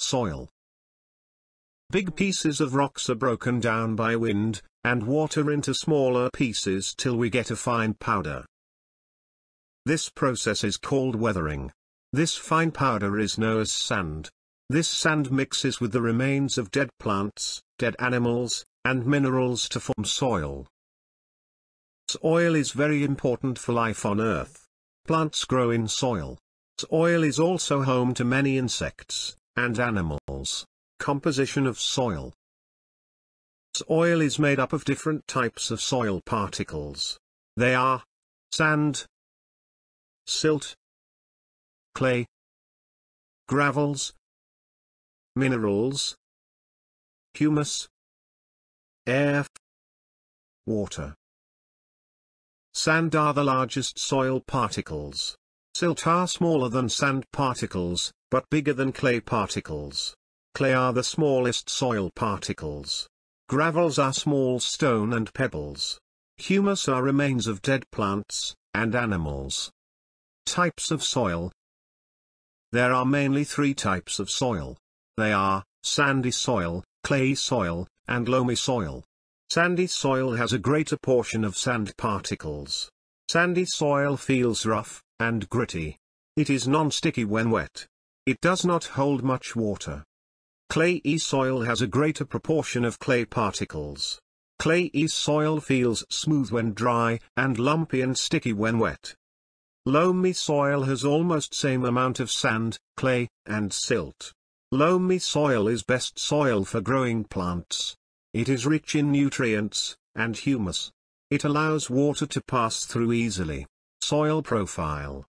soil. Big pieces of rocks are broken down by wind, and water into smaller pieces till we get a fine powder. This process is called weathering. This fine powder is known as sand. This sand mixes with the remains of dead plants, dead animals, and minerals to form soil. Soil is very important for life on Earth. Plants grow in soil. Soil is also home to many insects and animals. Composition of soil. Soil is made up of different types of soil particles. They are sand, silt, clay, gravels, minerals, humus, air, water. Sand are the largest soil particles. Silt are smaller than sand particles, but bigger than clay particles. Clay are the smallest soil particles. Gravels are small stone and pebbles. Humus are remains of dead plants, and animals. Types of soil There are mainly three types of soil. They are, sandy soil, clay soil, and loamy soil. Sandy soil has a greater portion of sand particles. Sandy soil feels rough, and gritty. It is non-sticky when wet. It does not hold much water. Clayey soil has a greater proportion of clay particles. Clayey soil feels smooth when dry, and lumpy and sticky when wet. Loamy soil has almost same amount of sand, clay, and silt. Loamy soil is best soil for growing plants. It is rich in nutrients, and humus. It allows water to pass through easily. Soil profile.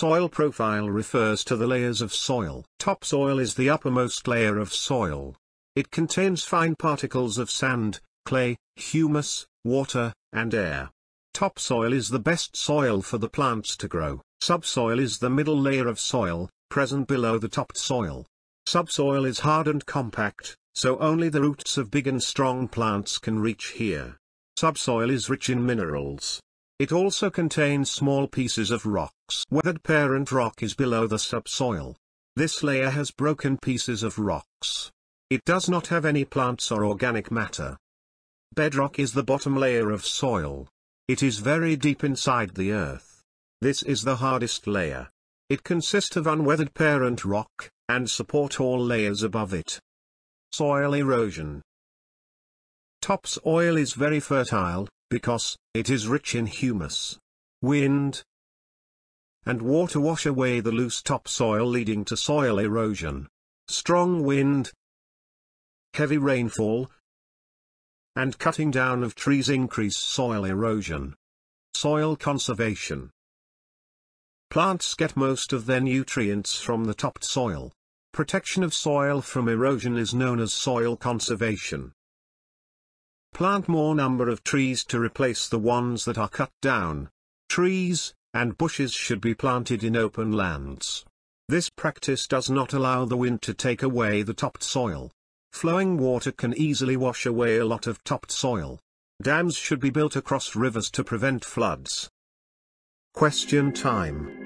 Soil profile refers to the layers of soil. Topsoil is the uppermost layer of soil. It contains fine particles of sand, clay, humus, water, and air. Topsoil is the best soil for the plants to grow. Subsoil is the middle layer of soil, present below the topsoil. Subsoil is hard and compact, so only the roots of big and strong plants can reach here. Subsoil is rich in minerals. It also contains small pieces of rocks. Weathered parent rock is below the subsoil. This layer has broken pieces of rocks. It does not have any plants or organic matter. Bedrock is the bottom layer of soil. It is very deep inside the earth. This is the hardest layer. It consists of unweathered parent rock, and support all layers above it. Soil erosion. Topsoil is very fertile, because, it is rich in humus. Wind and water wash away the loose topsoil leading to soil erosion. Strong wind, heavy rainfall, and cutting down of trees increase soil erosion. Soil conservation. Plants get most of their nutrients from the topsoil. Protection of soil from erosion is known as soil conservation. Plant more number of trees to replace the ones that are cut down. Trees and bushes should be planted in open lands. This practice does not allow the wind to take away the topsoil. Flowing water can easily wash away a lot of topsoil. Dams should be built across rivers to prevent floods. Question time.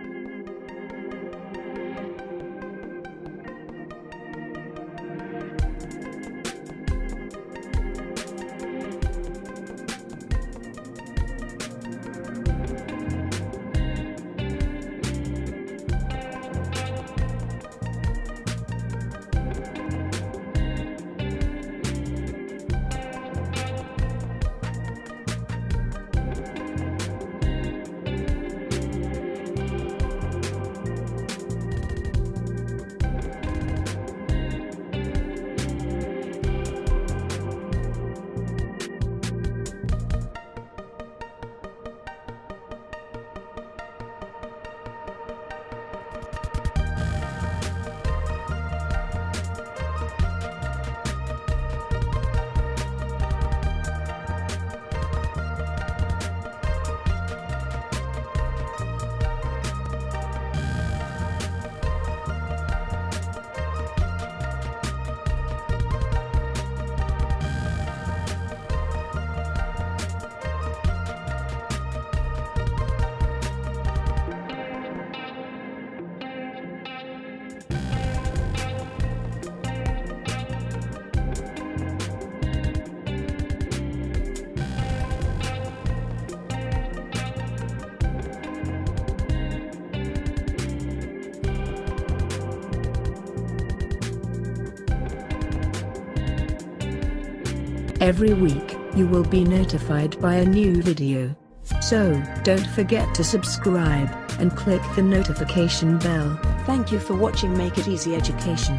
Every week, you will be notified by a new video. So, don't forget to subscribe, and click the notification bell. Thank you for watching Make It Easy Education.